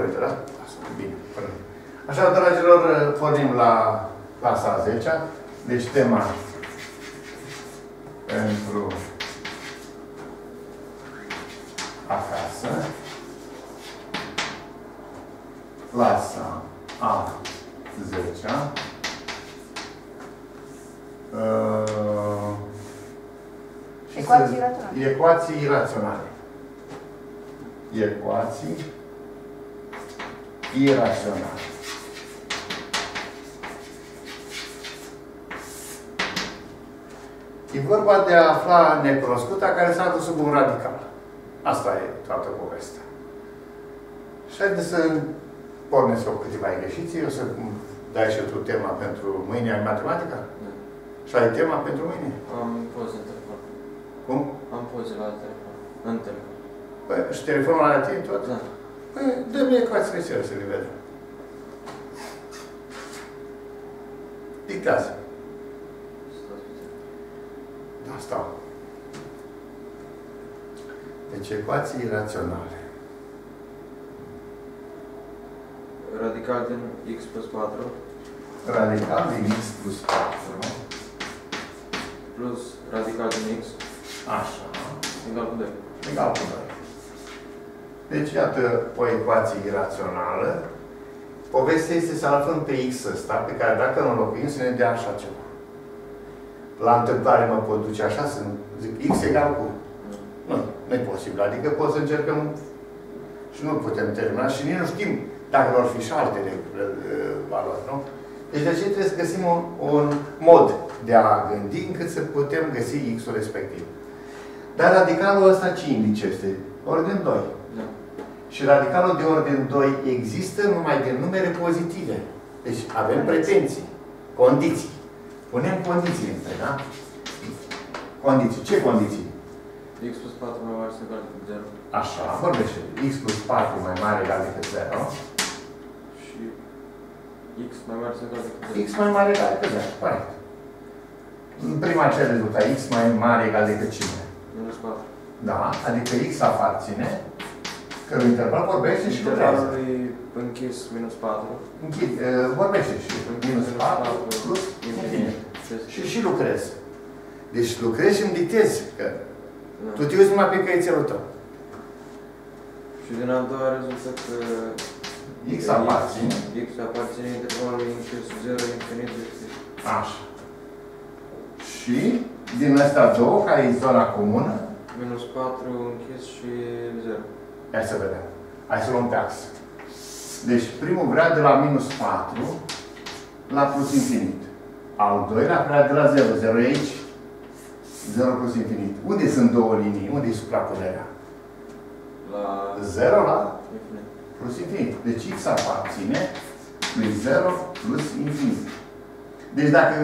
Corect, da? Bine. Așa, dragilor, pornim la clasa a 10 -a. Deci tema pentru acasă. Clasa a 10 -a. Uh, Ecuații iraționale. Ecuații iraționale. Ecuații iraționale. E vorba de a afla necunoscuta care s-a dus sub un radical. Asta e toată povestea. Și haideți să pornesc eu câteva greșiții. O să dai și tu tema pentru mâine ai matematica? Da. Și ai tema pentru mâine? Am poze în telefon. Cum? Am poze la telefon. În telefon. Păi, și telefonul la tine tot? Da. Păi, dă-mi ecuațiile cele să le vedem. Dictează. Stați puțin. Da, stau. Deci ecuații iraționale. Radical din x plus 4 Radical din x plus 4. plus radical din x Așa. egal cu 2. Egal cu 2. Deci, iată o ecuație irațională. Povestea este să aflăm pe x ăsta, pe care dacă nu înlocuim, să ne dea așa ceva. La întâmplare mă pot duce așa, să zic x egal cu... Nu, nu e posibil. Adică pot să încercăm și nu putem termina și nici nu știm dacă vor fi și altele uh, valori, nu? Deci de ce trebuie să găsim un, un mod de a gândi încât să putem găsi x-ul respectiv. Dar radicalul ăsta ce indice este? Ordin 2. Da. Și radicalul de ordin 2 există numai din numere pozitive. Deci avem pretenții, condiții. Punem condiții între, da? Condiții. Ce condiții? x plus 4 mai mare sau egal cu 0 Așa, vorbește. x plus 4 mai mare egal decât 0. și x mai mare sau egal cu 0. x mai mare egal decât 0. Corect. În prima ce rezultă? x mai mare egal decât cine? Minus 4. Da, adică x aparține cărui interval vorbește și lucrează. Intervalului închis minus 4. Închid, uh, vorbește și minus 4 plus infinit. Și și lucrez. Deci lucrez și îmi dictezi. Că Da. tu te uiți numai pe căițelul tău. Și din a doua rezultă că X aparține. x aparține intervalului închis 0 infinit este Așa. Și din astea două, care e zona comună, minus 4 închis și 0. Hai să vedem. Hai să luăm pe axă. Deci primul vrea de la minus 4 la plus infinit. Al doilea vrea de la 0. 0 e aici. 0 plus infinit. Unde sunt două linii? Unde e suprapunerea? La 0 la infinit. plus infinit. Deci x aparține lui 0 plus infinit. Deci dacă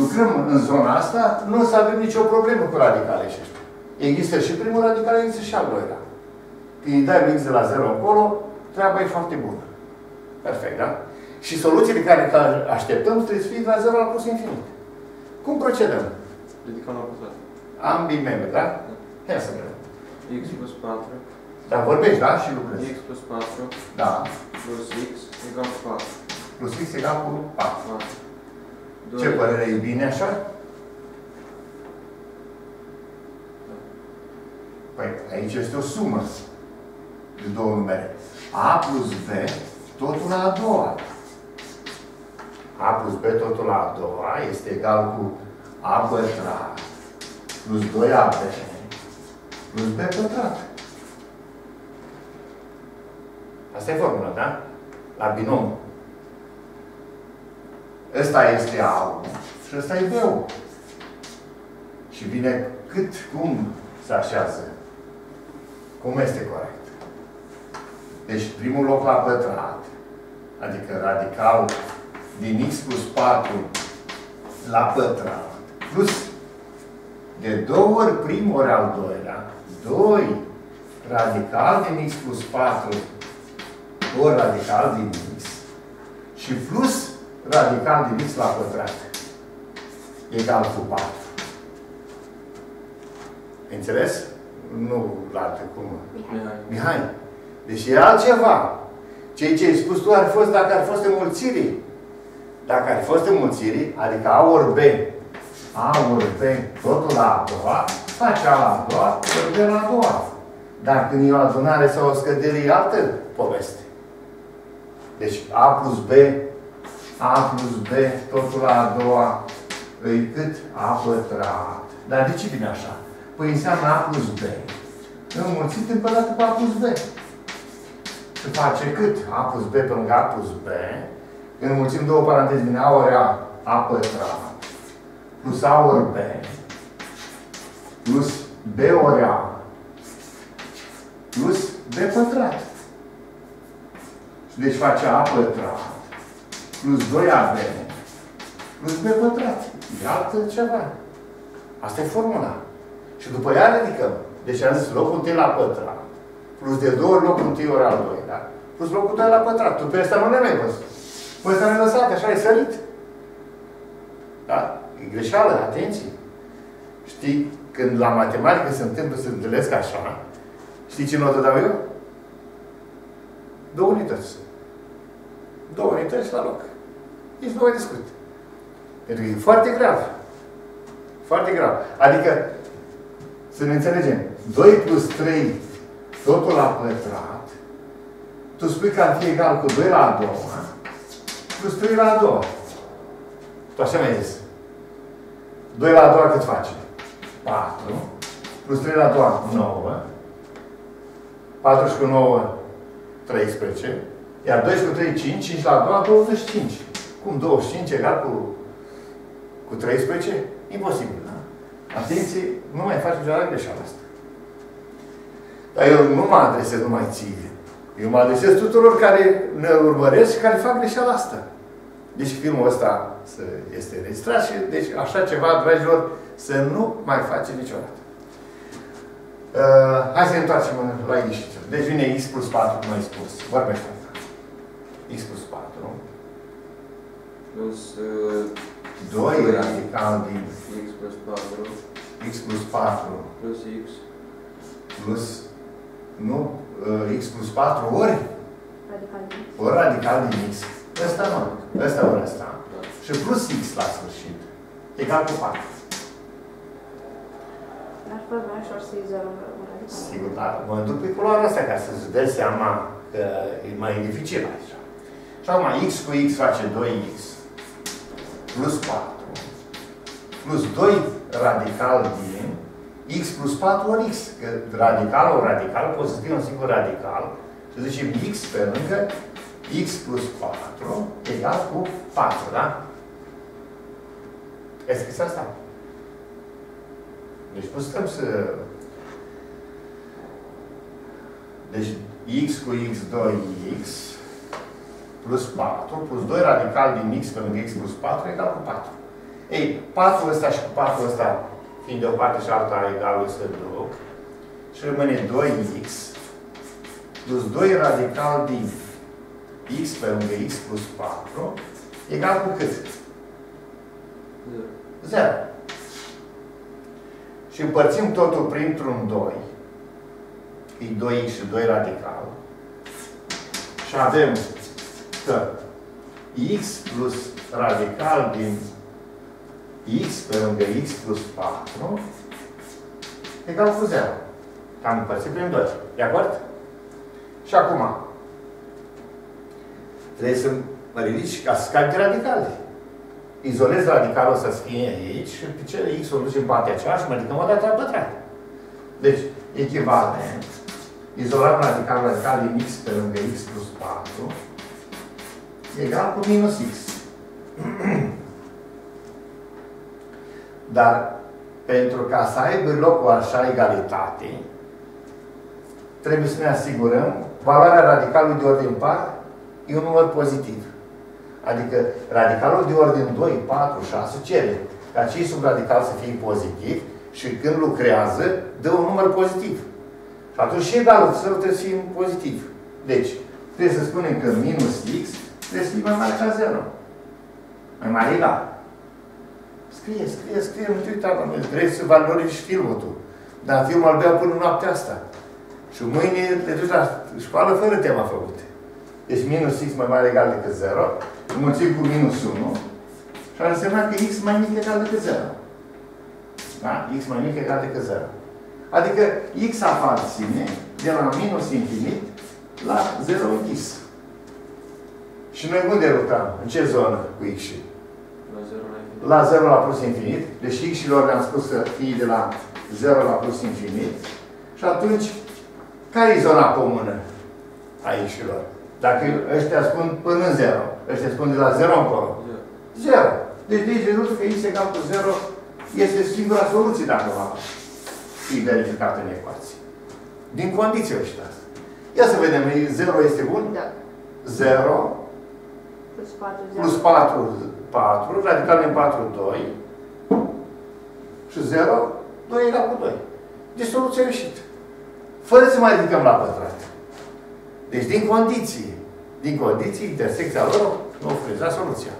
lucrăm în zona asta, nu o să avem nicio problemă cu radicale și ăștia. Există și primul radical, există și al doilea. Când îi dai x de la 0 încolo, treaba e foarte bună. Perfect, da? Și soluțiile care așteptăm trebuie să fie de la 0 la plus infinit. Cum procedăm? Ridicăm la pătrat. Ambii membre, da? Hai să vedem. x plus 4 Dar vorbești, da? Și lucrezi. x plus 4 Da. plus x egal cu 4. Plus x egal cu 4. 4. Ce părere e bine așa? Păi aici este o sumă de două numere. A plus B, totul la a doua. A plus B, totul la a doua, este egal cu A pătrat plus 2AB plus B pătrat. Asta e formula, da? La binom. Ăsta este A1 și ăsta e B-ul. Și vine cât, cum se așează. Cum este corect? Deci primul loc la pătrat, adică radical din x plus 4 la pătrat, plus de două ori primul ori al doilea, 2 radical din x plus 4 ori radical din x și plus radical din x la pătrat egal cu 4. Înțeles? Nu la alte cum. Mihai. Mihai, Deci e altceva. Ceea ce ai spus tu ar fi fost dacă ar fi fost înmulțirii. Dacă ar fi fost înmulțirii, adică A ori B, A ori B, totul la a doua, face A la a doua, ori B la a doua. Dar când e o adunare sau o scădere, e altă poveste. Deci A plus B, A plus B, totul la a doua, îi cât? A pătrat. Dar de ce vine așa? Păi înseamnă A plus B. Înmulțit împărțit cu A plus B. Se face cât? A plus B pe lângă A plus B. Când înmulțim două paranteze, vine A ori A, A pătrat. Plus A ori B. Plus B ori A. Plus B pătrat. Deci face A pătrat. Plus 2AB. Plus B pătrat. E altă ceva. Asta e formula. Și după ea ridicăm. Deci am zis locul întâi la pătrat. Plus de două ori locul întâi ori al doilea. Plus locul doi la pătrat. Tu pe ăsta nu ne mai văzut. Pe ăsta ne lăsat, așa ai sărit. Da? E greșeală, atenție. Știi, când la matematică se întâmplă să întâlnesc așa, știi ce notă dau eu? Două unități. Două unități la loc. Nici nu mai discut. Pentru că e foarte grav. Foarte grav. Adică, să ne înțelegem, 2 plus 3, totul la pătrat, tu spui că ar fi egal cu 2 la a doua, plus 3 la a doua. Tu așa mi-ai zis. 2 la a doua cât face? 4. Plus 3 la a doua, 9. 4 și cu 9, 13. Iar 2 cu 3, 5. 5 la a doua, 25. Cum 25 egal cu, cu 13? Imposibil, da? Atenție, nu mai faci niciodată greșeala asta. Dar eu nu mă adresez numai ție. Eu mă adresez tuturor care ne urmăresc și care fac greșeala asta. Deci filmul ăsta este înregistrat și deci așa ceva, dragilor, să nu mai face niciodată. Uh, hai să ne întoarcem la ieșiță. Deci vine x plus 4, cum ai spus. Vorbește asta. x plus 4. Plus uh, 2 radical din x plus 4 x plus 4 plus x plus, nu, uh, x plus 4 ori, Radical din X. ori radical din x. Ăsta nu. Ăsta ori ăsta. Da. Și plus x la sfârșit. Egal cu 4. N-aș putea și ori să izolăm un radical. Sigur, dar mă duc pe culoarea asta ca să-ți dai seama că e mai dificil aici. Și acum, x cu x face 2x plus 4 plus 2 radical din x plus 4 ori x. Că radicalul, radical, poți să scrie un singur radical și zicem x pe lângă x plus 4 egal cu 4, da? Ai scris asta? Deci nu stăm să... Deci x cu x, 2x plus 4 plus 2 radical din x pe lângă x plus 4 egal cu 4. Ei, 4 ăsta și cu 4 ăsta, fiind de o parte și alta egalul se duc, și rămâne 2x plus 2 radical din x pe lângă x plus 4 egal cu cât? 0. Și împărțim totul printr-un 2. E 2x și 2 radical. Și avem că x plus radical din x pe lângă x plus 4 egal cu 0. Am împărțit prin 2. De acord? Și acum, trebuie să mă ridici ca să scapi de radicale. Izolez radicalul să fie aici și pe cele x o duci în partea aceea și mă ridicăm o dată la pătrat. Deci, echivalent, izolăm radical radical din x pe lângă x plus 4 egal cu minus x. Dar pentru ca să aibă loc o așa egalitate, trebuie să ne asigurăm valoarea radicalului de ordin par e un număr pozitiv. Adică radicalul de ordin 2, 4, 6 cere ca cei sub radical să fie pozitiv și când lucrează, dă un număr pozitiv. Și atunci și egalul său trebuie să fie pozitiv. Deci, trebuie să spunem că minus x trebuie să fie mai mare ca 0. Mai mare egal. Scrie, scrie, scrie, nu te uita la mine. Trebuie să valorifici filmul tu. Dar filmul îl beau până noaptea asta. Și mâine te duci la școală fără tema făcută. Deci minus x mai mare egal decât 0, înmulțim cu minus 1 și ar însemna că x mai mic egal decât 0. Da? x mai mic egal decât 0. Adică x aparține de la minus infinit la 0 închis. Și noi unde rotăm? În ce zonă cu x -ul? La 0 la infinit. La 0 la plus infinit. Deci x-ilor le-am spus să fie de la 0 la plus infinit. Și atunci, care e zona comună a x-ilor? Dacă ăștia spun până în 0, ăștia spun de la 0 încolo. Zero. 0. Deci deci rezultă că x egal cu 0 este singura soluție dacă va fi verificat în ecuație. Din condiții ăștia. Ia să vedem, 0 este bun? Da. 0 Plus 4, 0. plus 4, 4, radical din 4, 2. Și 0, 2 egal cu 2. Deci soluția a ieșit. Fără să mai ridicăm la pătrat. Deci din condiții, din condiții, intersecția lor nu oferiza soluția.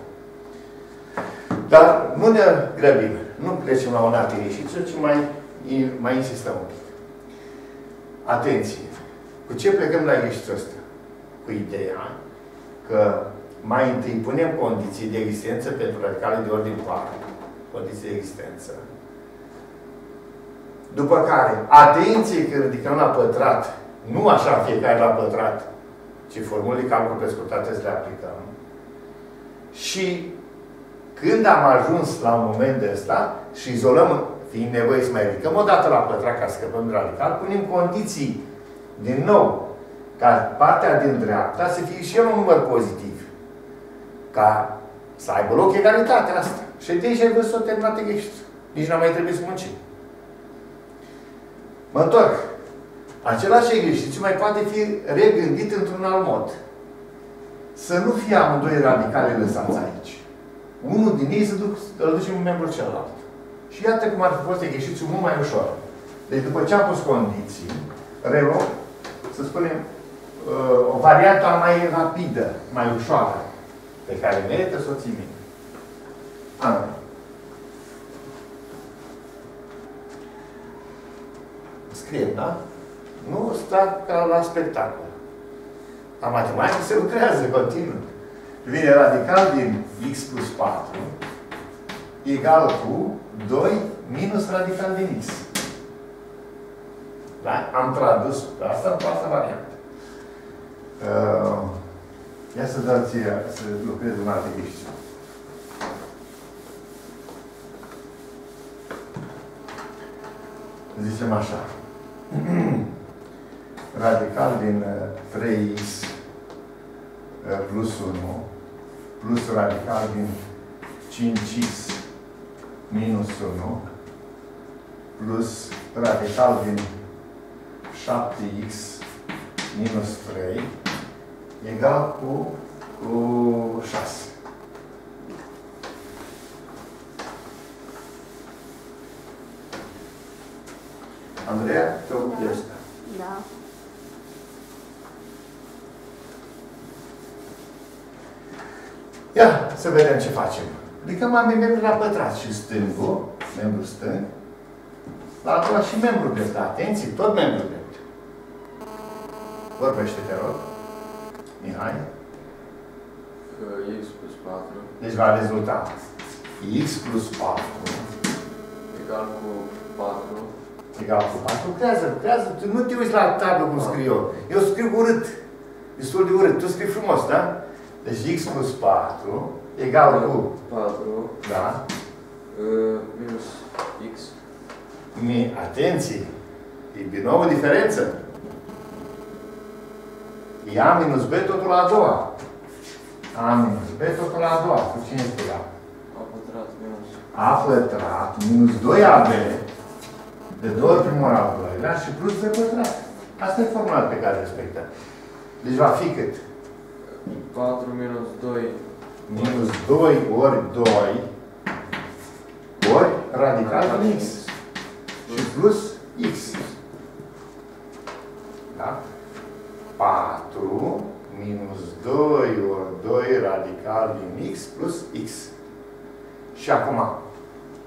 Dar nu ne grăbim. Nu plecem la un alt ieșiță, ci mai, mai insistăm un pic. Atenție! Cu ce plecăm la ieșițul ăsta? Cu ideea că mai întâi punem condiții de existență pentru radicale de ordin 4. Condiții de existență. După care, atenție că ridicăm la pătrat, nu așa fiecare la pătrat, ci formule de calcul prescurtate să le aplicăm. Și când am ajuns la un moment de ăsta și izolăm, fiind nevoie să mai ridicăm o dată la pătrat ca să scăpăm de radical, punem condiții din nou ca partea din dreapta să fie și el un număr pozitiv. Ca să aibă loc egalitatea asta. Și de aici ai văzut o terminat exercițiu. Nici n-am mai trebuit să muncim. Mă întorc. Același exercițiu mai poate fi regândit într-un alt mod. Să nu fie amândoi radicale lăsați aici. Unul din ei să duc, îl ducem în membru celălalt. Și iată cum ar fi fost exercițiul mult mai ușor. Deci după ce am pus condiții, reluăm, să spunem, uh, o variantă mai rapidă, mai ușoară, pe care merită să o ții minte. Anume. Scriem, da? Nu sta ca la spectacol. La matematică se lucrează continuu. Vine radical din x plus 4 egal cu 2 minus radical din x. Da? Am tradus asta în asta variantă. Uh, ia să dați, să lucrez un alt exercițiu. Zicem așa. Radical din 3x uh, plus 1 plus radical din 5x minus 1 plus radical din 7x minus 3 egal cu, cu 6. Andreea, te ocupi de asta. Da. Ia să vedem ce facem. Ridicăm ambii membri la pătrat și stângul, membru stâng, la a doua și membru drept. Atenție, tot membru drept. Vorbește, te rog. Mihai. Că x plus 4 Deci va rezulta x plus 4 egal cu 4 egal cu 4. Lucrează, lucrează. Tu nu te uiți la tablă cum scriu eu. Eu scriu urât. Destul de urât. Tu scrii frumos, da? Deci x plus 4 egal cu, 4 da? uh, minus x Mi, atenție! E din nou o diferență. E A minus B totul la a doua. A minus B totul la a doua. Cu cine este ea? a pătrat minus A pătrat minus 2AB de două ori primul al doilea și plus B pătrat. Asta e formula pe care o respectăm. Deci va fi cât? 4 minus 2 Minus 2 ori 2 ori radical din x. Și plus x. Da? 4 minus 2 ori 2 radical din x plus x. Și acum,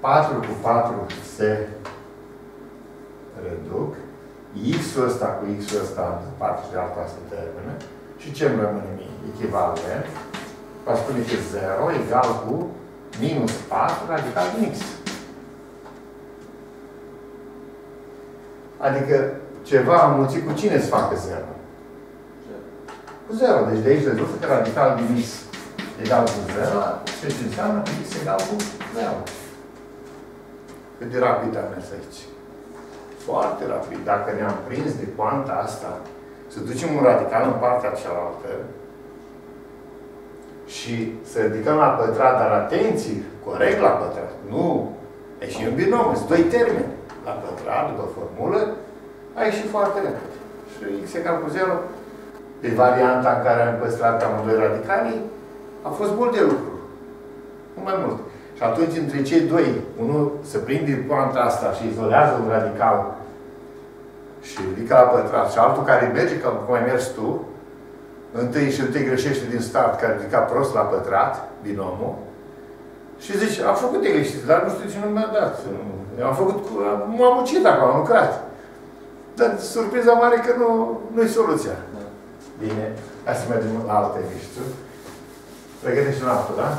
4 cu 4 se reduc. x-ul ăsta cu x-ul ăsta în parte și de alta se termină. Și ce îmi rămâne mie? Echivalent. Va spune că 0 egal cu minus 4 radical din x. Adică ceva înmulțit cu cine să facă 0? Cu 0. Deci de aici rezultă că radical din x egal cu 0, ceea ce înseamnă că x egal cu 0. Cât de rapid am mers aici. Foarte rapid. Dacă ne-am prins de cuanta asta, să ducem un radical în partea cealaltă și să ridicăm la pătrat, dar atenție, corect la pătrat. Nu. E și un binom, sunt doi termeni. La pătrat, după formulă, a ieșit foarte repede. Și x egal cu 0. De varianta în care am păstrat amândoi radicalii, a fost mult de lucru. Nu mai mult. Și atunci, între cei doi, unul se prinde poanta asta și izolează un radical și ridică la pătrat, și altul care merge, ca cum ai mers tu, întâi și întâi greșește din start, care ridica prost la pătrat, binomul, și zice, am făcut de greșit, dar nu știu ce nu mi-a dat. Am făcut, m-am muncit acolo, am lucrat. Dar surpriza mare că nu, nu-i soluția. Da. Bine, hai să mergem la alte exercițiuri. Pregătește un altul, da?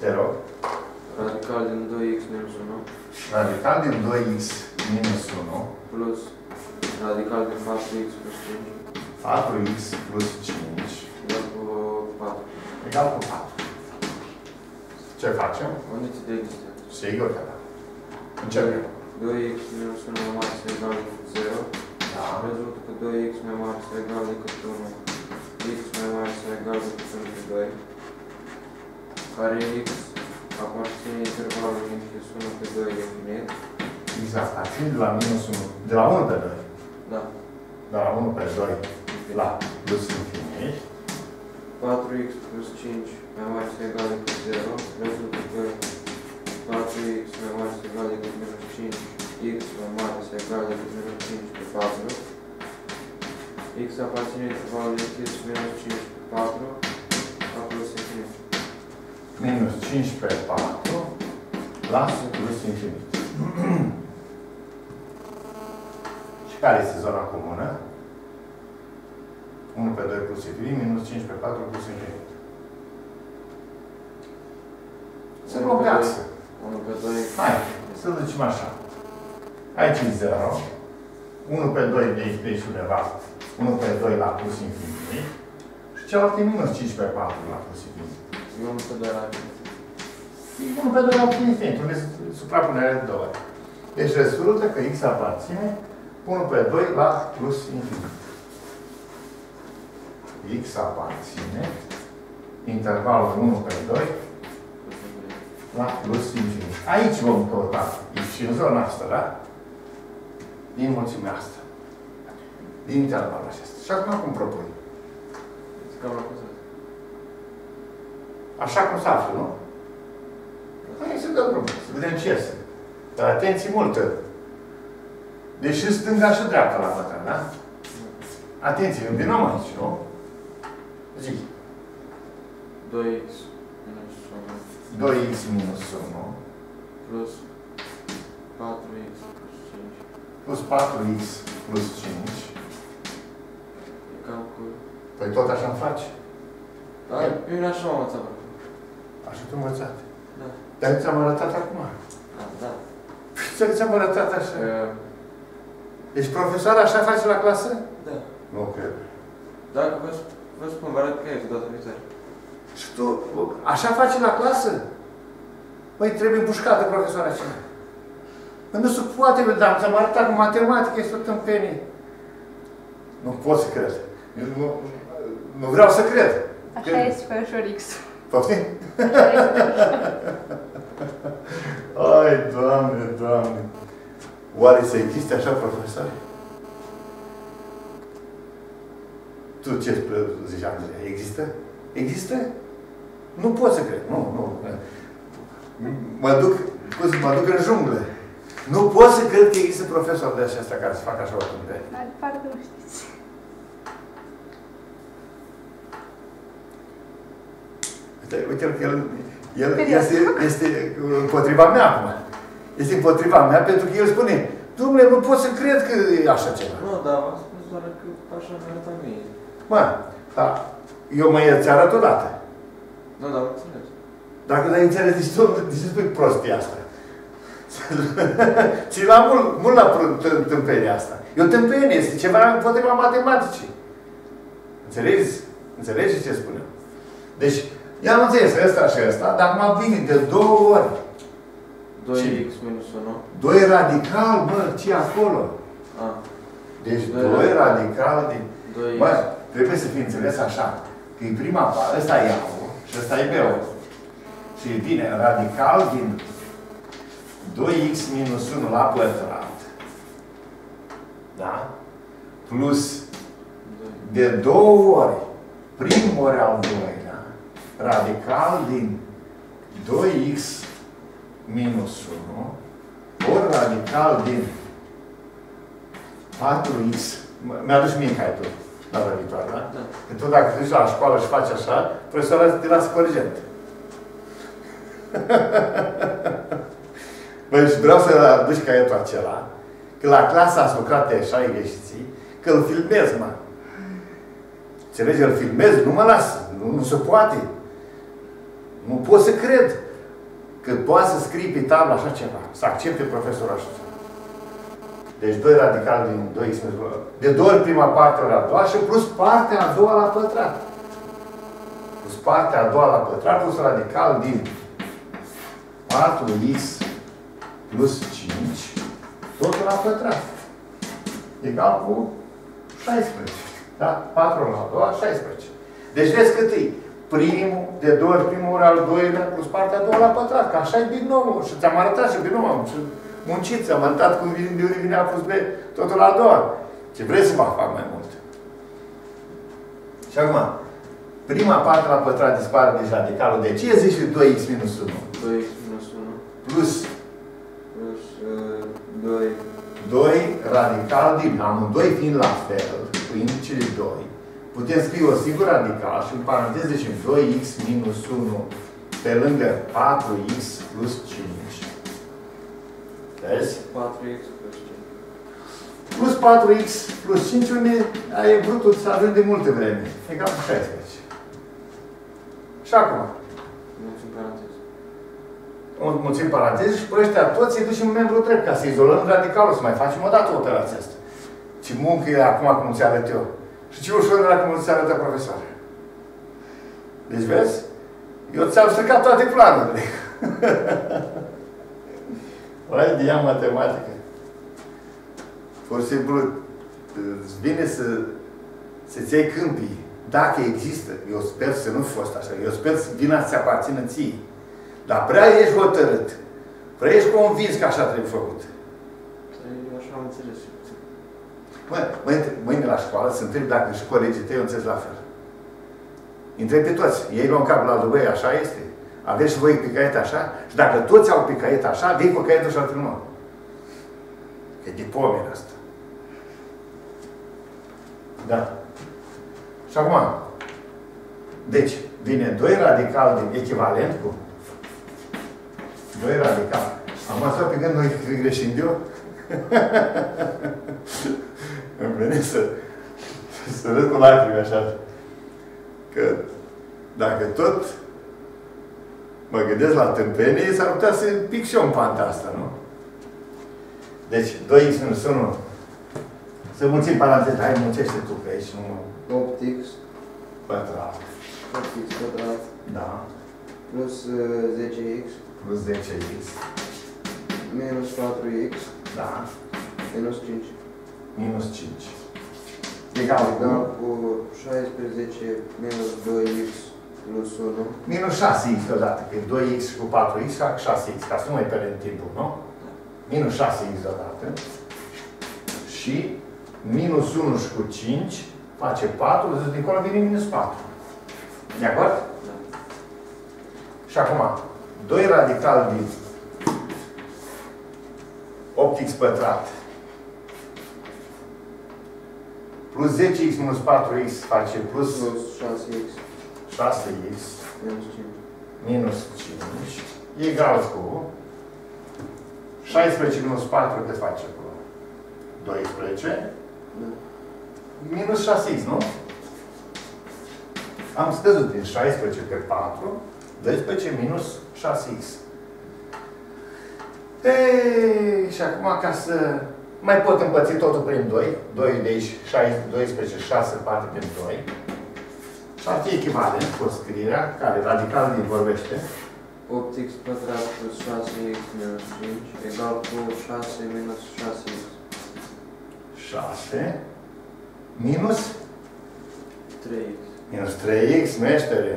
Te rog. Radical din 2x minus 1 Radical din 2x minus 1 plus radical din 4x plus 5 4x plus 5 egal cu 4. egal cu 4. Ce facem? Uniți de existență. Sigur că da. Începem. 2x minus 1 mai mare sau egal decât 0. Da. Rezultă că 2x mai mare sau egal decât 1. x mai mare sau egal decât 1 pe 2. Care x aparține intervalului minus 1 pe 2 infinit. Exact. Acțiuni de la minus 1. De la 1 pe 2. Da. De la 1 pe 2 la plus infinit. 4x plus 5 mai mare sau egal decât 0. Rezultă că 4x mai mare sau egal decât minus 5. x mai mare sau egal decât minus 5 pe 4. x aparține intervalului închis minus 5 pe 4. A plus infinit. Minus 5 pe 4 la plus infinit. Și care este zona comună? 1 pe 2 plus infinit, minus 5 pe 4 plus infinit. Se blochează. 1 pe 2. Hai, să ducem așa. Aici e 0. 1 pe 2 de aici, de aici undeva. 1 pe 2 la plus infinit. Și cealaltă e minus 5 pe 4 la plus infinit. 1 pe 2 la E 1 pe 2 la plus infinit, unde se suprapunerea de două ori. Deci rezultă că x aparține 1 pe 2 la plus infinit. x aparține intervalul 1 pe 2 la plus infinit. Aici vom căuta x și în zona asta, da? Din mulțimea asta. Din intervalul acesta. Și acum cum propui? Cam la cosat. Așa cum se află, nu? Hai să dăm drumul, să vedem ce este. Dar atenție multă. Deci și stânga și dreapta la pătrat, da? Atenție, în binom aici, nu? Zic. 2x minus 1 2x minus 1 plus 4x plus 5 plus 4x plus 5. egal cu... Păi tot așa îmi faci? Da, eu așa am învățat. bă. Așa te-am învățat. Da. Dar ți-am arătat acum. Da, da. Ce ți-am arătat așa? Uh, Deci profesoara așa face la clasă? Da. Nu cred. Dacă vă, sp- vă spun, vă arăt că e data viitoare. Și tu, așa face la clasă? Păi trebuie pușcată profesoara aceea. Păi nu se poate, bă, dar ți-am arătat cu matematică, este o tâmpenie. Nu pot să cred. Eu nu, nu vreau să cred. Așa este pe ușor X. Poftim? Așa este pe ușor. Ai, Doamne, Doamne! Oare să existe așa profesori? Tu ce zici, Andrei? Există? Există? Nu pot să cred. Nu, nu. Mă duc, cum să mă duc în junglă. Nu pot să cred că există profesori de așa care să facă așa o tâmpenie. Dar parcă nu știți. Uite, uite că el, el Serios? este, este împotriva mea acum. Este împotriva mea pentru că el spune, domnule, nu pot să cred că e așa ceva. Nu, dar v-am spus doar că așa mi arăta mie. Mă, dar eu mă îți arăt odată. Nu, dar am înțeles. Dacă n-ai înțeles, de ce tu de ce spui prostia asta? Ți la mult, mult la pr- t- tâmpenia asta. E o tâmpenie, este ceva împotriva matematicii. Înțelegi? Înțelegi ce spun eu? Deci, i-am înțeles ăsta și ăsta, dar acum vine de două ori. 2x minus 1. 2 radical, mă, ce acolo? A, Deci Doi 2 radical. radical din... 2x. Bă, trebuie să fie înțeles așa. Că e prima parte, ăsta e A și ăsta e B. Și vine radical din 2x minus 1 la pătrat. Da? Plus de două ori primul ori al doilea, radical din 2x minus 1, ori radical din 4x, M- mi-aduci mie caietul data viitoare, da? Da. Că tu dacă te duci la școală și faci așa, profesoara te lasă corigent. Băi, și vreau să aduci caietul acela, că la clasa Socrate așa e greșiții, că îl filmez, mă. Înțelegi? Îl filmez, nu mă las. Nu, nu se poate. Nu pot să cred că poate să scrii pe tablă așa ceva. Să accepte profesorul așa ceva. Deci doi radicali din 2 x De două ori prima parte ori a doua și plus partea a doua la pătrat. Plus partea a doua la pătrat plus radical din 4x plus 5 totul la pătrat. Egal cu 16. Da? 4 la a doua, 16. Deci vezi cât e? Primul, de două ori primul ori al doilea, plus partea a doua la pătrat. Că așa e binomul. Și ți-am arătat și binomul. Și muncit, ți-am arătat cum vine de ori vine A plus B, totul la a doua. Ce vrei să mă fac mai mult? Și acum, prima parte la pătrat dispare deci radicalul de ce zici 2x minus 1? 2x minus 1 Plus plus uh, 2 2 radical din amândoi fiind la fel, cu indicele 2, putem scrie o singură radical și în paranteză zicem 2x minus 1 pe lângă 4x plus 5. Vezi? 4x plus 5. Plus 4x plus 5 unde ai vrut să ajungi de multe vreme. Egal cu 16. Și acum, Mulțim paranteză. o mulțim paranteze și pe ăștia toți îi ducem în membru drept ca să izolăm radicalul, să mai facem o dată operația asta. Ce muncă e acum cum ți arăt eu. Și ce ușor era cum ți arătă profesoare. Deci vezi? Eu ți-am stricat toate planurile. Vai de ea matematică. Pur și simplu, îți vine să, să-ți iei câmpii. Dacă există, eu sper să nu fi fost așa, eu sper să vina să-ți aparțină ție. Dar prea ești hotărât. Prea ești convins că așa trebuie făcut. Eu așa am înțeles. Mă, mâine, mâine la școală să întreb dacă și colegii tăi o înțeles la fel. Îi Întreb pe toți. Ei luau în capul la băi, așa este. Aveți și voi pe caiet așa? Și dacă toți au pe caiet așa, vii cu caietul și al filmăm. E de pomen asta. Da. Și acum, deci, vine 2 radical din echivalent cu 2 radical. Am asta pe gând, noi că greșim de eu? Îmi vine să, să râd cu lacrimi așa. Că dacă tot mă gândesc la tâmpenie, s-ar putea să pic și eu în panta asta, nu? Deci, 2x minus 1. Să mulțim paranteză. Hai, mulțește tu, că aici nu mă 8x, pătrat. 8x pătrat Da. plus uh, 10x Plus 10x. minus 4x Da. minus 5. Minus 5. Egal Egal cu cu 16 minus 2x plus 1. minus 6x deodată. Că e 2x cu 4x fac 6x. Ca să nu mai pierdem timpul, nu? Minus 6x deodată. Și minus 1 și cu 5 face 4, deci dincolo vine minus 4. De acord? Da. Și acum, 2 radical din 8x pătrat plus 10x minus 4x face plus Plus 6x 6x minus 5. minus 5 egal cu 16 minus 4 cât face acolo? 12 Da. minus 6x, nu? Am scăzut din 16 pe 4, 12 minus 6x. Ei, și acum ca să mai pot împărți totul prin 2, 2 de aici, 6, 12, 6, 4 prin 2. Și ar fi echivalent cu scrierea care radical din vorbește. 8x pătrat plus 6x minus 5 egal cu 6 minus 6x. 6 minus 3x. minus 3x, meștere.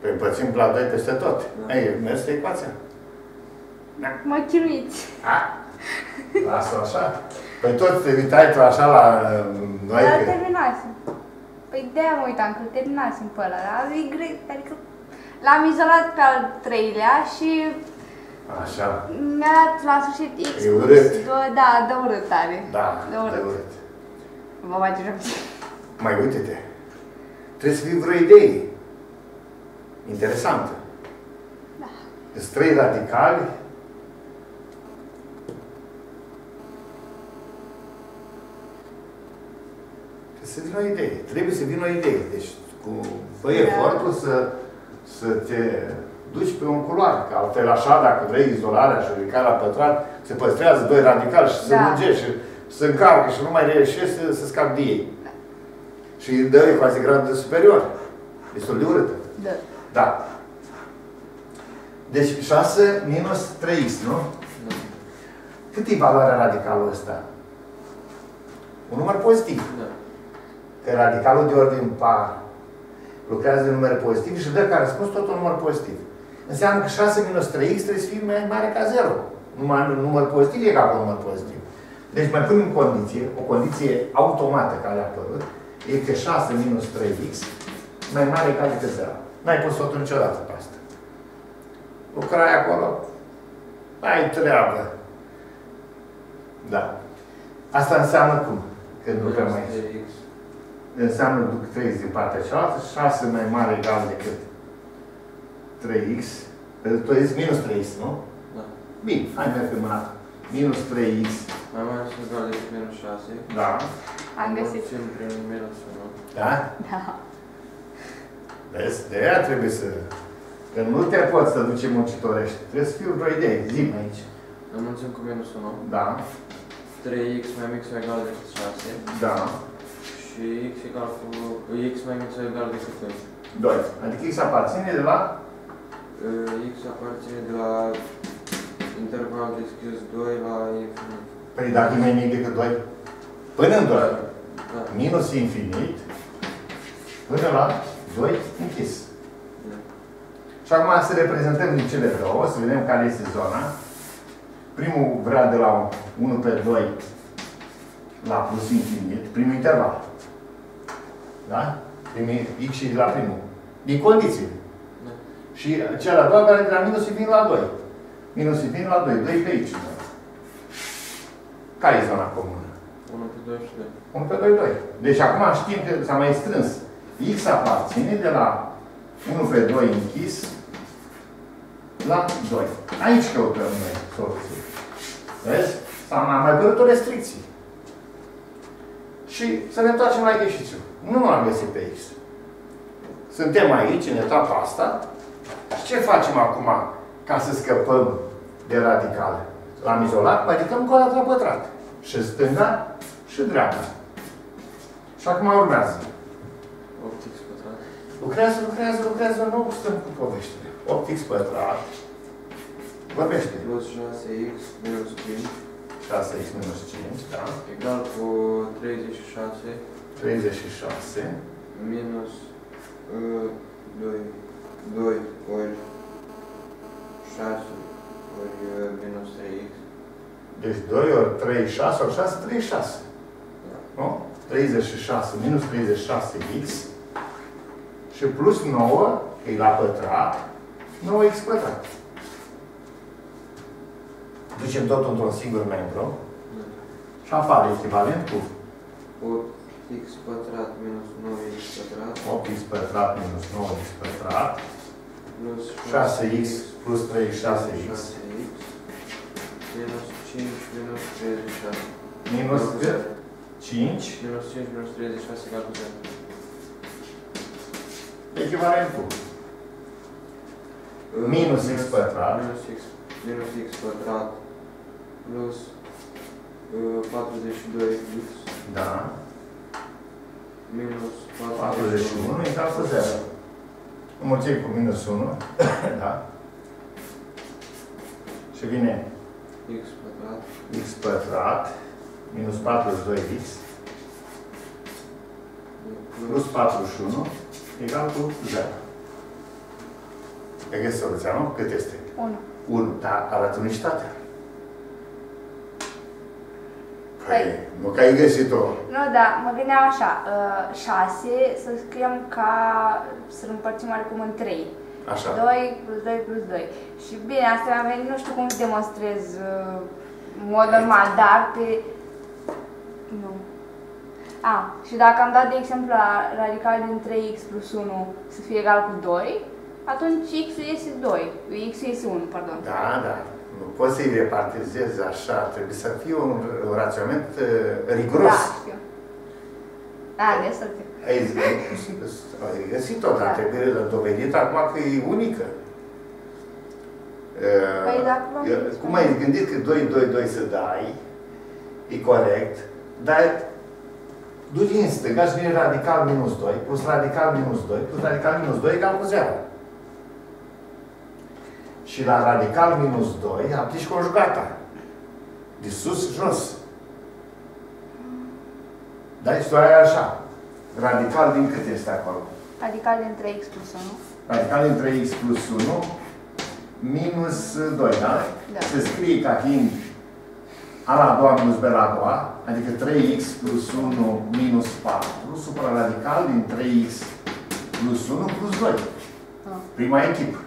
Păi împărțim la 2 peste tot. Da. Ei, merge ecuația. Mă chinuiți. A? Lasă-o așa. Păi tot te uitai tu așa la uh, noi. Dar că- terminasem. Păi de-aia mă uitam, că terminasem pe ăla, dar e greu, adică l-am izolat pe al treilea și Așa. mi-a dat la sfârșit X E plus urât. doi, da, de urât tare. Da, De de urât. urât. Vă mai ducem. Mai uite-te. Trebuie să fii vreo idee. Interesantă. Da. Sunt trei radicali. Să vină o idee. Trebuie să vină o idee. Deci, cu fă Da. efortul să, să te duci pe un culoar. Că altfel așa, dacă vrei izolarea și ridicarea la pătrat, se păstrează doi radicali și se Da. lungește și se încarcă și nu mai reușești să, să scapi de ei. Și îi dă ecuație grad de superior. Destul de urâtă. Da. Da. Deci 6 minus 3x, nu? Da. Cât e valoarea radicalului ăsta? Un număr pozitiv. Da. Că radicalul de ordin par lucrează de număr pozitiv și dă ca răspuns tot un număr pozitiv. Înseamnă că 6 minus 3x trebuie să fie mai mare ca 0. Numai un număr pozitiv e egal cu un număr pozitiv. Deci mai punem în condiție, o condiție automată care a apărut, e că 6 minus 3x mai mare egal decât 0. N-ai pus totul niciodată pe asta. Lucrai acolo, ai treabă. Da. Asta înseamnă cum? Când lucrăm Minus aici. 3x. Înseamnă duc 3 din partea cealaltă, 6 mai mare egal decât 3x. Pentru că tu ești minus 3x, nu? Da. Bine, hai merg pe mână. Minus 3x, Mai mare sau egal decât minus 6. da. Am găsit. Mulțim prin minus 1. Da? Da. Vezi? De aia trebuie să... Că nu te poți să duci muncitorești. Trebuie să fiu vreo idee. zi aici. Înmulțim cu minus 1. Da. 3x mai mic sau egal decât 6. Da. Și x egal cu... x mai mic sau egal decât 2. 2. Adică x aparține de la... Uh, x aparține de la interval deschis 2 la infinit. Păi dacă e mai mic decât 2. Până în 2. Da. Minus infinit. Până la 2 închis. Da. Și acum să reprezentăm din cele două, să vedem care este zona. Primul vrea de la 1 pe 2 la plus infinit, primul interval. Da? Primul x și de la primul. Din condiții. Da. Și cea de-a doua care de la minus infinit la 2. Minus infinit la 2. 2 pe aici. Care e zona comună? 1 pe 2 și 2. 1 pe 2, 2. Deci acum știm că s-a mai strâns. X aparține de la 1 pe 2 închis la 2. Aici căutăm noi soluții. Vezi? S-a mai mai văzut o restricție. Și să ne întoarcem la exercițiu. Nu am găsit pe X. Suntem aici, în etapa asta. Și ce facem acum ca să scăpăm de radicale? L-am izolat, mai ridicăm coada la pătrat. Și stânga și dreapta. Și acum urmează. 8x pătrat. Lucrează, lucrează, lucrează, nu stăm cu poveștile. 8x pătrat. Vorbește. Plus 6x minus 5 6x minus 5, da? egal cu 36 36. minus uh, 2, 2 ori 6 ori uh, minus 3x. Deci 2 ori 3, 6 ori 6, 36. Nu? 36 minus 36x și plus 9, că e la pătrat, 9x pătrat. Ducem totul într-un singur membru Da. și apare echivalent cu 8x pătrat minus 9x pătrat 8x pătrat minus 9x pătrat plus 6x plus 36x 6x minus 5 minus 36. minus Egal cu cât? zero. 5 Minus 5 minus 36 egal cu 0. echivalentul. Minus x pătrat. Minus x, minus x pătrat plus uh, 42x Da. minus 41 egal cu 0. Înmulțim cu minus 1. da. Și vine x pătrat x pătrat minus 42x plus 41 egal cu 0. E găsit soluția, nu? Cât este? 1. 1. Dar arată uniștatea. Păi, Păi. nu că ai găsit-o. Nu, da, mă gândeam așa, 6 să scriem ca să-l împărțim oarecum în 3. Așa. 2 plus 2 plus 2. Și bine, asta mi-a venit, nu știu cum să demonstrez uh, în mod normal, dar pe... Nu. A, și dacă am dat, de exemplu, la radical din 3x plus 1 să fie egal cu 2, atunci x-ul iese 2, x-ul iese 1, pardon. Da, da. Nu poți să-i repartizezi așa. Trebuie să fie un raționament uh, riguros. Da, știu. Da, de să te... Ai, ai găsit-o, dar Da. trebuie dovedit acum că e unică. Păi Uh, dacă luăm- eu- Cum ai gândit că 2, 2, 2 să dai, e corect, dar duci în stânga și vine radical minus 2, plus radical minus 2, plus radical minus 2 egal cu 0. Și la radical minus 2 aplici conjugata. De sus, jos. Da, istoria e așa. Radical din cât este acolo? Radical din 3x plus 1. Radical din 3x plus 1 minus 2, da? Da. Se scrie ca fiind a la a doua minus b la a doua, adică 3x plus 1 minus 4, supra radical din 3x plus 1 plus 2. Ah, Prima echipă.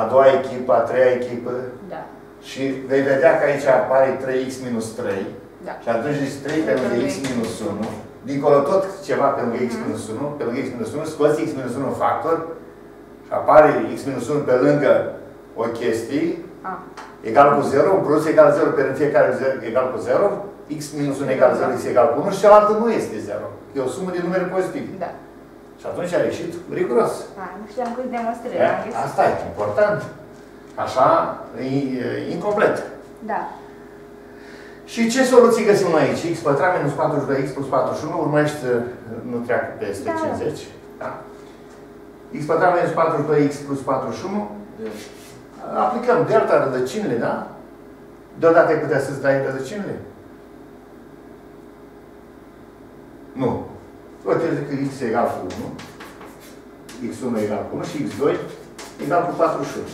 A doua echipă, a treia echipă Da, și vei vedea că aici apare 3x minus 3 da. și atunci zici 3 pe lângă x minus 1, dincolo tot ceva pe lângă x minus 1, pe lângă x minus 1, scoți x minus 1 factor și apare x minus 1 pe lângă o chestie Ah, egal cu 0, un produs egal 0 pe fiecare ze- egal cu 0, x minus 1 egal 0, x egal cu 1 și cealaltă nu este 0. E o sumă de numere pozitive. da. Și atunci a ieșit riguros. Ah, nu știam cât demonstrez. E, am găsit. Asta e important. Așa, e, e incomplet. Da. Și ce soluții găsim noi aici? x pătrat minus 42x plus 41 urmește, nu treacă peste Da. 50. Da? x pătrat minus 42x plus 41, De aplicăm delta rădăcinile, da? Deodată ai putea să-ți dai rădăcinile? Nu. Uite, zic că x egal cu 1, x1 egal cu 1 și x2 egal cu 41.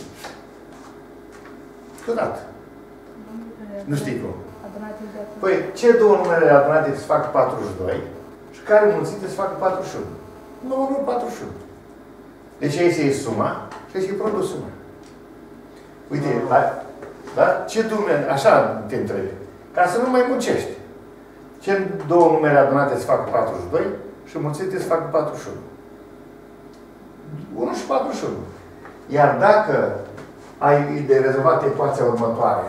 Deodată. Nu știi cum. Adunate de atunci. Păi, ce două numere adunate îți fac 42 și care mulțite îți fac 41? Nu, nu 41. Deci aici e suma și aici e produsul. Uite, da? da? Ce numere, așa te întrebi, ca să nu mai muncești. Ce două numere adunate îți fac 42 și mulțite îți fac 41? 1 și 41. Iar dacă ai de rezolvat ecuația următoare,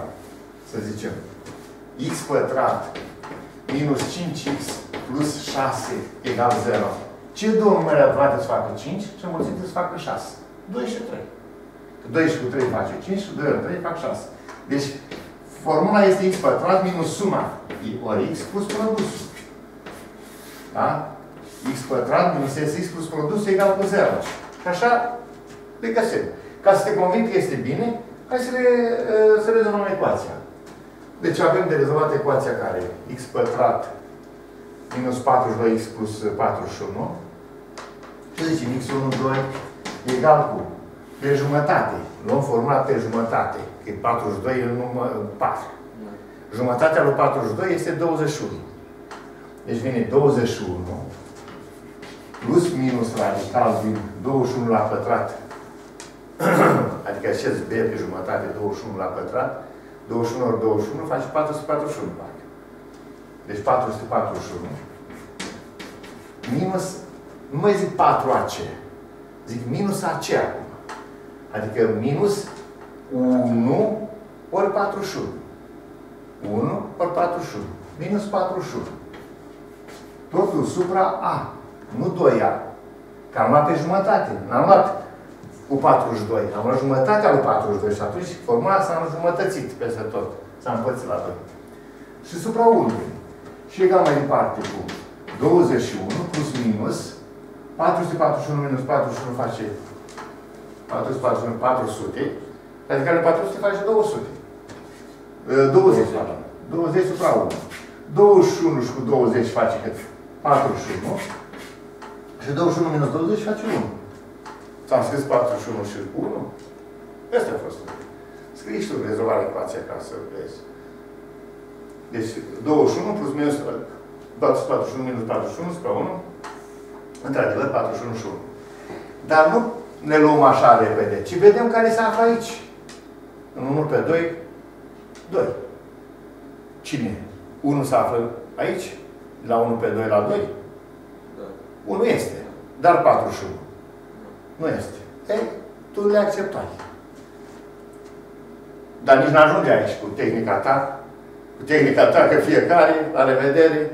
să zicem, x pătrat minus 5x plus 6 egal 0. Ce două numere adunate îți facă 5 și înmulțite îți facă 6? 2 și 3. Că 2 și cu 3 face 5 și 2 ori 3 fac 6. Deci, formula este x pătrat minus suma ori x plus produsul. Da? X pătrat minus sx plus produsul egal cu 0. Și așa le găsim. Ca să te convin că este bine, hai să, le, să rezolvăm ecuația. Deci avem de rezolvat ecuația care e x pătrat minus 42x plus 41. Ce zicem? x1, 2 egal cu pe jumătate. Luăm formula pe jumătate. Că 42 e număr 4. Da. Jumătatea lui 42 este 21. Deci vine 21 plus minus radical din 21 la pătrat. adică acest b pe jumătate, 21 la pătrat, 21 ori 21 face 441, parcă. Deci 441. Minus, nu mai zic 4AC, zic minus AC acum. Adică minus 1 ori 41. 1 ori 41. Minus 41. Totul supra A. Nu 2A. Că am luat pe jumătate. N-am luat cu 42. Am luat jumătatea lui 42 și atunci formula s-a înjumătățit peste tot. S-a împărțit la 2. Și supra 1. Și egal mai departe cu 21 plus minus 441 minus 41 face 441, 400. Adică 400 face 200. 20, pardon. 20 supra 1. 21 și cu 20 face cât? 41. Și 21 minus 20 face 1. Ți-am scris 41 și 1? Asta a fost. Scrii și tu rezolvarea ecuația ca să vezi. Deci 21 plus minus 41 minus 41 spre 1. Într-adevăr, 41 și 1. Dar nu ne luăm așa repede, ci vedem care se află aici. În 1 pe 2, 2. Cine? 1 se află aici? La 1 pe 2 la 2? Da. 1 este. Dar 41. Nu este. Ei, tu le acceptai. Dar nici n-ajunge aici cu tehnica ta. Cu tehnica ta că fiecare, la revedere,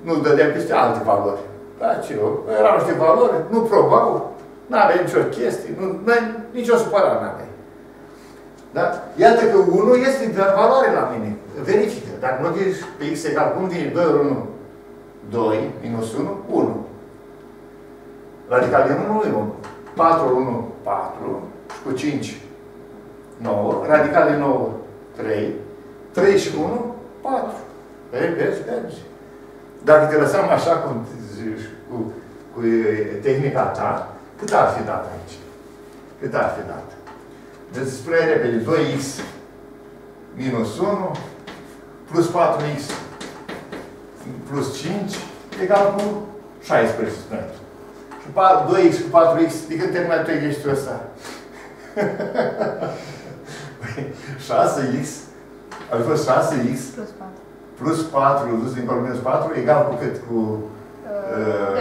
nu dădea peste alte valori. Da, ce eu, erau niște valori, nu probau, nu avea nicio chestie, nu, nu nicio supărare nu avea. Da? Iată că 1 este de valoare la mine. Verifică. Dacă nu ghiși pe x egal, cum vine 2 ori 1? 2 minus 1, 1. Radical din 1 e 1. 4 ori 1, 4. Și cu 5, 9. Radical din 9, 3. 3 și 1, 4. Vezi, vezi, vezi. Dacă te lăsam așa cu, cu, cu tehnica ta, cât ar fi dat aici? Cât ar fi dat? Deci spre repede, 2x minus 1 plus 4x plus 5 egal cu 16, spunem. Și 2x cu 4x, de când terminat tu exercițiul ăsta? 6x, ar fi fost 6x Plus 4. plus 4 dus dincolo minus 4 egal cu cât? Cu Uh,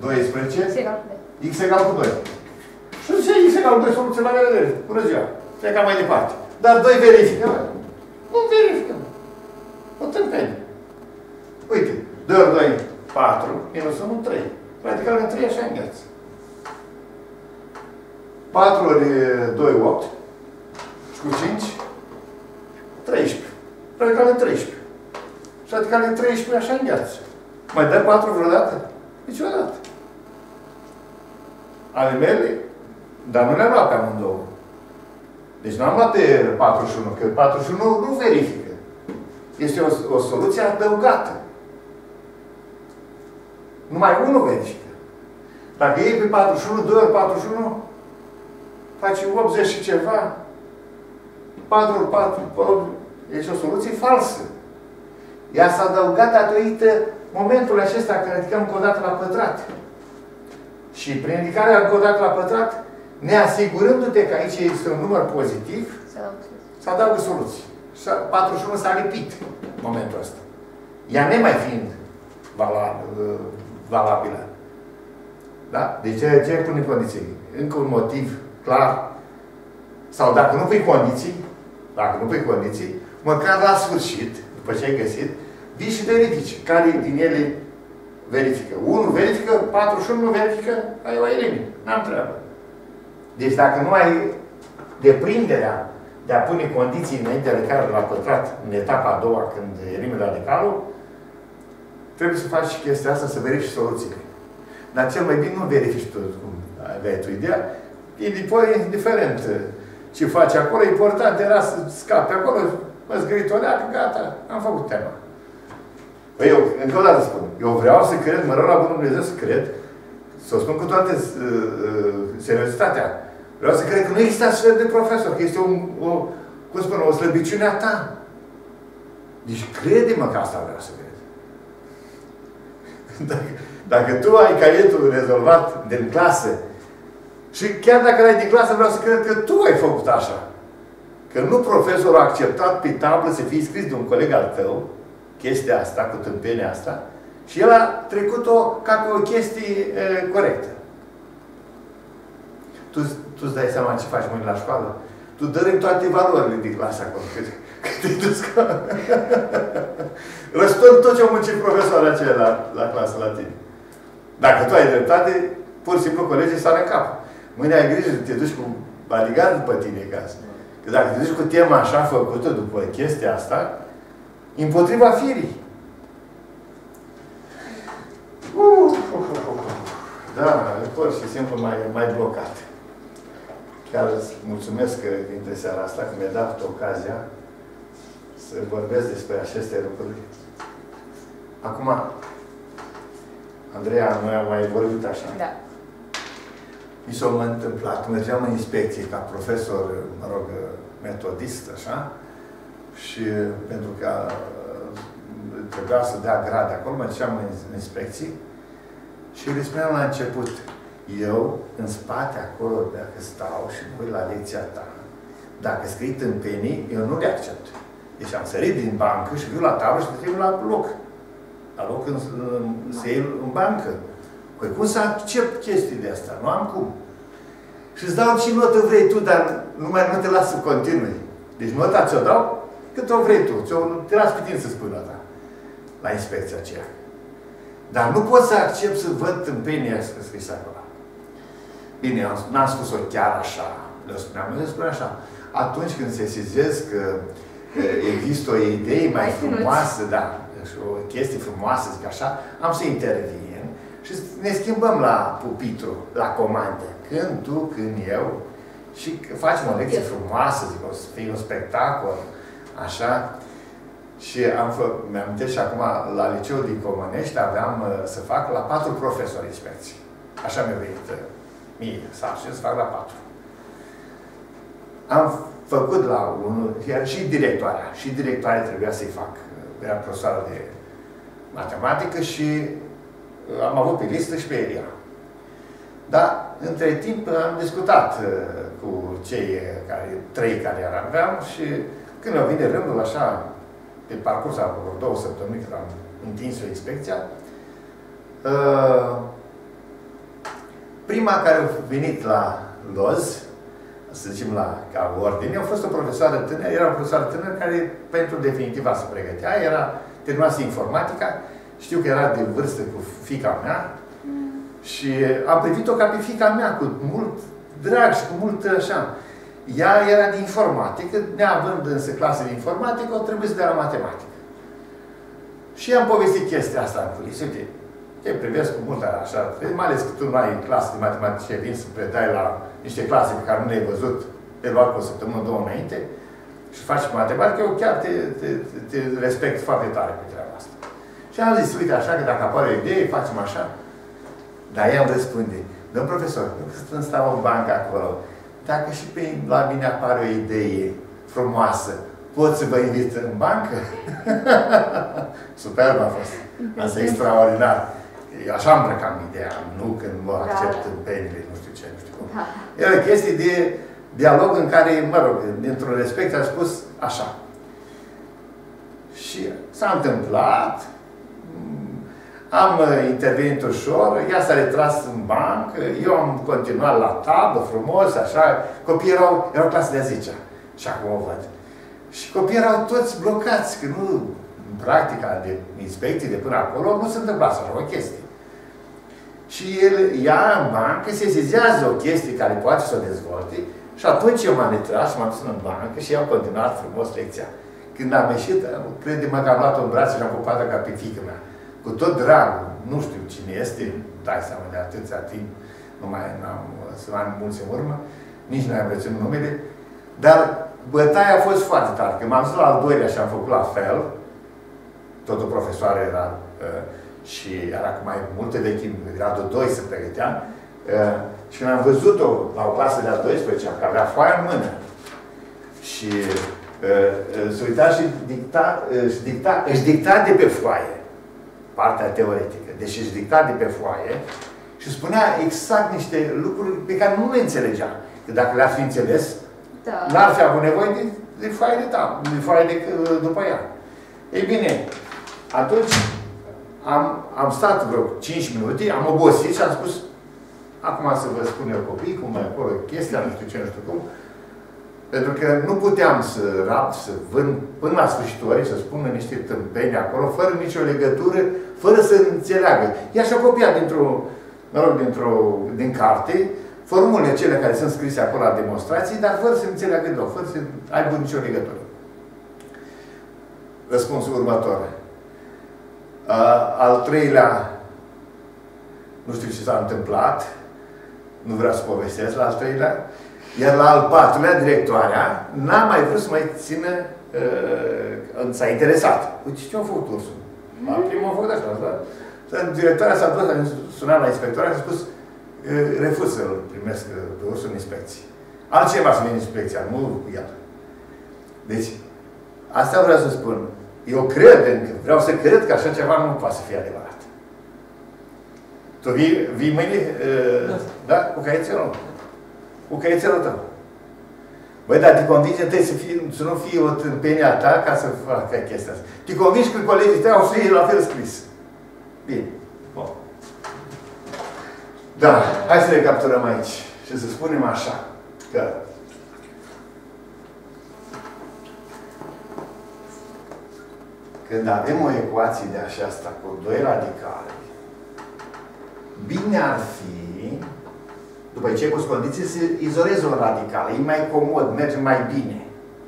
12. 12. X egal cu 2. X egal cu 2. Și zice X egal cu 2 soluție la revedere. Bună ziua. Plecam mai departe. Dar 2 verifică. mă. Nu verifică. mă. O tâmpenie. Uite. 2 ori 2, 4. Minus 1, 3. Radical în 3 așa îngheață. 4 ori 2, 8. Și cu 5, 13. Radical în 13. Și radical în 13 așa îngheață. Mai dă 4 vreodată? Niciodată. Ale mele, dar nu le-am luat pe amândouă. Deci nu am luat pe 41, că 41 nu verifică. Este o, o soluție adăugată. Numai unul verifică. Dacă iei pe 41, 2 ori 41, faci 80 și ceva. 4 ori 4, este o soluție falsă. Ea s-a adăugat datorită momentul acesta când ridicăm încă o dată la pătrat. Și prin ridicarea încă o dată la pătrat, ne asigurându-te că aici este un număr pozitiv, Să dau sus. să adaugă soluții. Și 41 s-a lipit în momentul ăsta. Ea nemai fiind vala- valabilă. Da? De ce, ce pune condiții? Încă un motiv clar. Sau dacă nu pui condiții, dacă nu pui condiții, măcar la sfârșit, după ce ai găsit, vii și verifici care din ele verifică. Unul verifică, 41 nu verifică, ai o elimini. N-am treabă. Deci dacă nu ai deprinderea de a pune condiții înainte de care la pătrat în etapa a doua când elimini radicalul, trebuie să faci și chestia asta, să verifici soluțiile. Dar cel mai bine nu verifici tu cum aveai tu ideea. Indiferent ce faci acolo, important era să scapi acolo, mă zgâritoreacă, gata, am făcut tema. Păi eu, încă o dată spun, eu vreau să cred, mă rog la Bunul Dumnezeu să cred, să o spun cu toată uh, uh, seriozitatea. Vreau să cred că nu există astfel de profesor, că este o, o cum spun, o slăbiciune a ta. Deci crede-mă că asta vreau să cred. Dacă, dacă tu ai caietul rezolvat din clasă și chiar dacă ai din clasă, vreau să cred că tu ai făcut așa. Că nu profesorul a acceptat pe tablă să fie scris de un coleg al tău, chestia asta, cu tâmpenia asta, și el a trecut-o ca pe o chestie e, corectă. Tu, tu tu îți dai seama ce faci mâine la școală? Tu dărâm toate valorile din clasă acolo. Că, că te duci ca... Răstorn tot ce au muncit profesorii aceia la, la clasă la tine. Dacă tu ai dreptate, pur și simplu colegii sar în cap. Mâine ai grijă, te duci cu bodyguard după tine casă. Că dacă te duci cu tema așa făcută după chestia asta, împotriva firii. Uh, uh, uh, uh. Da, pur și simplu mai, mai blocat. Chiar îți mulțumesc că dintre seara asta că mi-a dat ocazia să vorbesc despre aceste lucruri. Acum, Andreea, noi am mai vorbit așa. Da. Mi s-a mai întâmplat, mergeam în inspecție ca profesor, mă rog, metodist, așa, și pentru că uh, trebuia să dea grade acolo, mergeam în inspecții și le spuneam la început, eu, în spate, acolo, dacă stau și mă uit la lecția ta, dacă scrii tâmpenii, eu nu le accept. Deci am sărit din bancă și viu la tablă și scriu la loc. La loc în, în, să iei în bancă. Păi cum să accept chestii de astea? Nu am cum. Și îți dau ce notă vrei tu, dar nu mai nu te las să continui. Deci nota ți-o dau cât o vrei tu. Ți-o, te las pe tine să spui nota. La inspecția aceea. Dar nu pot să accept să văd tâmpenia scris acolo. Bine, n-am spus-o chiar așa. Le spuneam, le spun așa. Atunci când se sizez că există o idee mai frumoasă, da, și o chestie frumoasă, zic așa, am să intervin și ne schimbăm la pupitru, la comandă. Când tu, când eu, și facem o lecție frumoasă, zic, o să fie un spectacol, așa. Și am făcut, mi-am și acum, la liceul din Comănești aveam uh, să fac la patru profesori inspecții. Așa mi-a venit uh, mie sarcini să fac la patru. Am făcut la unul, iar și directoarea. Și directoarea trebuia să-i fac. Era profesoară de matematică și uh, am avut pe listă și pe Elia. Dar, între timp, am discutat uh, cu cei care, trei care aveam și când au venit rândul, așa, pe parcurs a vreo două săptămâni, când am întins-o inspecția, uh, prima care a venit la Loz, să zicem la ca ordine, a fost o profesoară tânără, era o profesoară tânără care pentru definitiva se pregătea, era terminase informatica, știu că era de vârstă cu fica mea mm. și am privit-o ca pe fica mea cu mult drag și cu mult așa. Ea era de informatică, neavând însă clase de informatică, o trebuie să dea la matematică. Și am povestit chestia asta în culisă. Uite, te privesc cu multă așa, mai ales că tu nu ai clasă de matematică, vin să predai la niște clase pe care nu le-ai văzut, te luat cu o săptămână, două înainte, și faci matematică, eu chiar te, te, te respect foarte tare pe treaba asta. Și am zis, uite așa, că dacă apare o idee, facem așa. Dar ea îmi răspunde, domn profesor, când stau în bancă acolo, dacă și pe la mine apare o idee frumoasă, pot să vă invit în bancă? Superb a fost. Asta e extraordinar. Eu așa am plecat în ideea, nu când mă da. accept da. în penile, nu știu ce, nu știu cum. Da. Era chestie de dialog în care, mă rog, dintr-un respect a spus așa. Și s-a întâmplat, am uh, intervenit ușor, ea s-a retras în bancă, eu am continuat la tabă, frumos, așa, copiii erau, erau clase de a 10 și acum o văd. Și copiii erau toți blocați, că nu, în practica de inspecție de până acolo, nu se întâmpla așa o chestie. Și el, ea în bancă, se sezează o chestie care poate să o dezvolte și atunci eu m-am retras și m-am dus în bancă și am continuat frumos lecția. Când am ieșit, crede-mă că am luat-o în brațe și am pupat ca pe fică mea cu tot dragul, nu știu cine este, dai seama de atâția timp, nu mai am să ani mulți în urmă, nici nu am reținut numele, dar bătaia a fost foarte tare. Când m-am dus la al doilea și am făcut la fel, tot o profesoară era uh, și era cu mai multe de timp, gradul 2 se pregătea, uh, și când am văzut-o la o clasă de a 12 că avea foaia în mână, și uh, uh, se uita și dicta, uh, își, dicta, își dicta de pe foaie partea teoretică. Deci își dicta de pe foaie și spunea exact niște lucruri pe care nu le înțelegea. Că dacă le-ar fi înțeles, da. n-ar fi avut nevoie de, de foaie de ta, de foaie de, după ea. Ei bine, atunci am, am stat vreo 5 minute, am obosit și am spus acum să vă spun eu copii, cum mai acolo, chestia, nu știu ce, nu știu cum, pentru că nu puteam să rap, să vând până la sfârșitul orei, să spună niște tâmpeni acolo, fără nicio legătură, fără să înțeleagă. Ea și-a copiat dintr-o, mă rog, dintr-o, din carte, formulele cele care sunt scrise acolo la demonstrații, dar fără să înțeleagă deloc, fără să aibă nicio legătură. Răspunsul următor. Uh, al treilea, nu știu ce s-a întâmplat, nu vreau să povestesc la al treilea, iar la al patrulea, directoarea, n-a mai vrut să mai țină, uh, s-a interesat. Uite, ce a făcut ursul? La primul a făcut așa, da? Directoarea s-a dus, a sunat la inspectoare și a spus, uh, refuz să-l primesc uh, pe ursul în inspecție. Altceva să vină inspecția, nu cu el. Deci, asta vreau să spun. Eu cred încă, vreau să cred că așa ceva nu poate să fie adevărat. Tu vii, vii mâine, uh, da, cu caietelul? Cu caietelul tău. Băi, dar te convinge întâi să, fie, să nu fie o tâmpenie a ta ca să facă chestia asta. Te convingi că colegii tăi au să fie la fel scris. Bine. Bun. Da, hai să recapturăm aici și să spunem așa, că când avem o ecuație de așa asta cu doi radicali, bine ar fi, după ce cu condiții, să izolezi un radical. E mai comod, merge mai bine.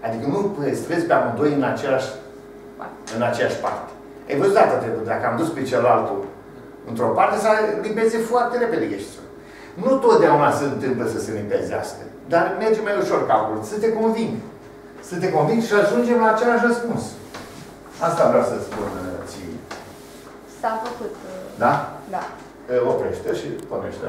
Adică nu păstrezi pe amândoi în aceeași, în aceeași parte. Ai văzut data trecută, dacă am dus pe celălalt într-o parte, s-a limpeze foarte repede gheșițul. Nu totdeauna se întâmplă să se limpezească, dar merge mai ușor calculul. Să te conving. Să te conving și ajungem la același răspuns. Asta vreau să spun uh, ție. S-a făcut. uh, Da? Da. Oprește și pornește.